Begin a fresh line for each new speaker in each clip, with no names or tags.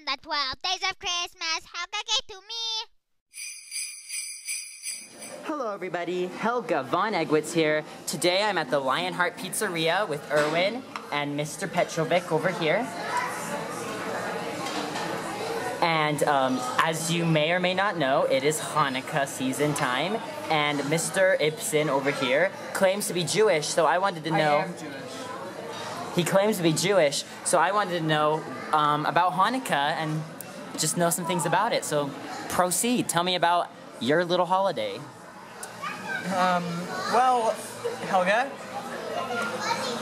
on the 12 days of Christmas. Helga gave to me.
Hello everybody, Helga Von Eggwitz here. Today I'm at the Lionheart Pizzeria with Irwin and Mr. Petrovic over here. And um, as you may or may not know, it is Hanukkah season time, and Mr. Ibbson over here claims to be Jewish, so I wanted to know.
I am Jewish.
He claims to be Jewish, so I wanted to know um, about Hanukkah and just know some things about it. So proceed. Tell me about your little holiday.
Well, Helga,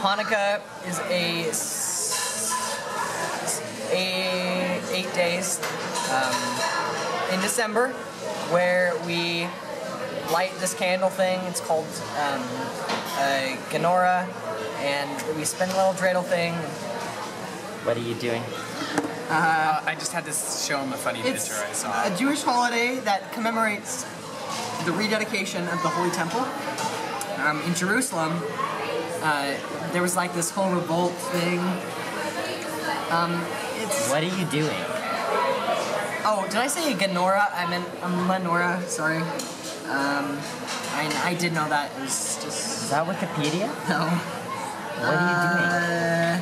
Hanukkah is a eight days um, in December where we light this candle thing. It's called um, a Ganora, and we spin a little dreidel thing.
What are you doing?
Uh, I just had to show him a funny picture I saw.
a Jewish holiday that commemorates the rededication of the Holy Temple. Um, in Jerusalem, uh, there was like this whole revolt thing. Um, it's
What are you doing?
oh, did I say Ganora? I meant a menorah. Sorry. Um, I, I did know that. It was just
Is that Wikipedia?
no. Uh,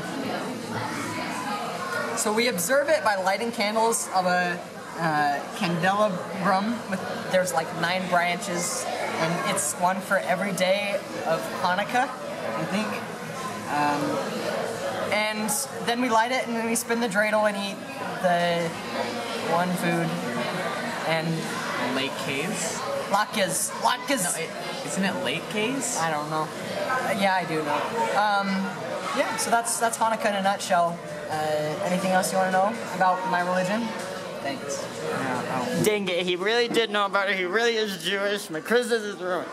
so we observe it by lighting candles of a uh, candelabrum with there's like nine branches, and it's one for every day of Hanukkah, I think. Um, and then we light it, and then we spin the dreidel and eat the one food and
Lake Caves?
Latkes. Latkes.
No, it, isn't it late Caves?
I don't know. Uh, yeah, I do know. Um, yeah, so that's that's Hanukkah in a nutshell. Uh, anything else you want to know about my religion? Thanks.
Dang it, he really did know about it. He really is Jewish. My Christmas is ruined.